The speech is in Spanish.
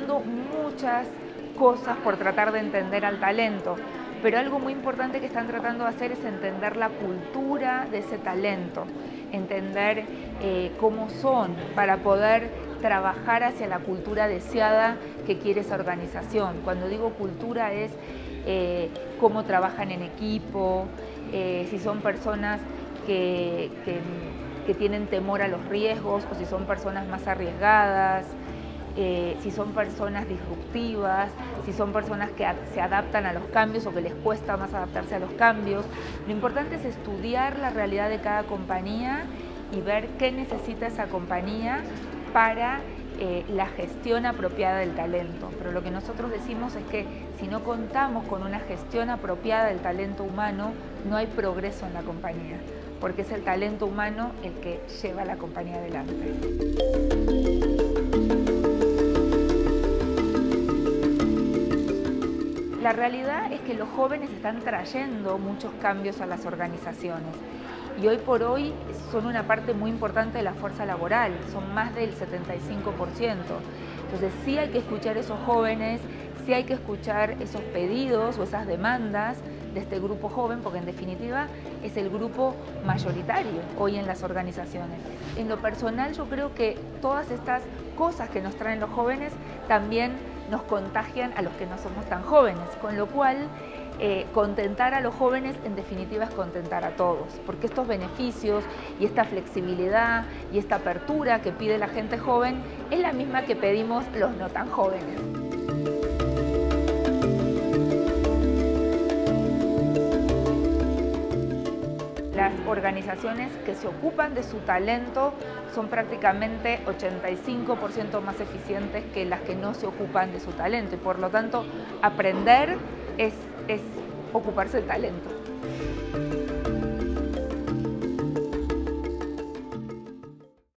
muchas cosas por tratar de entender al talento, pero algo muy importante que están tratando de hacer es entender la cultura de ese talento, entender eh, cómo son para poder trabajar hacia la cultura deseada que quiere esa organización. Cuando digo cultura es eh, cómo trabajan en equipo, eh, si son personas que, que, tienen temor a los riesgos o si son personas más arriesgadas, si son personas disruptivas, si son personas que se adaptan a los cambios o que les cuesta más adaptarse a los cambios. Lo importante es estudiar la realidad de cada compañía y ver qué necesita esa compañía para eh, la gestión apropiada del talento. Pero lo que nosotros decimos es que si no contamos con una gestión apropiada del talento humano, no hay progreso en la compañía, porque es el talento humano el que lleva a la compañía adelante. La realidad es que los jóvenes están trayendo muchos cambios a las organizaciones y hoy por hoy son una parte muy importante de la fuerza laboral, son más del 75%. Entonces sí hay que escuchar esos jóvenes, sí hay que escuchar esos pedidos o esas demandas de este grupo joven, porque en definitiva es el grupo mayoritario hoy en las organizaciones. En lo personal yo creo que todas estas cosas que nos traen los jóvenes también nos contagian a los que no somos tan jóvenes, con lo cual eh, contentar a los jóvenes en definitiva es contentar a todos, porque estos beneficios y esta flexibilidad y esta apertura que pide la gente joven es la misma que pedimos los no tan jóvenes. Organizaciones que se ocupan de su talento son prácticamente 85% más eficientes que las que no se ocupan de su talento y por lo tanto aprender es, es ocuparse del talento.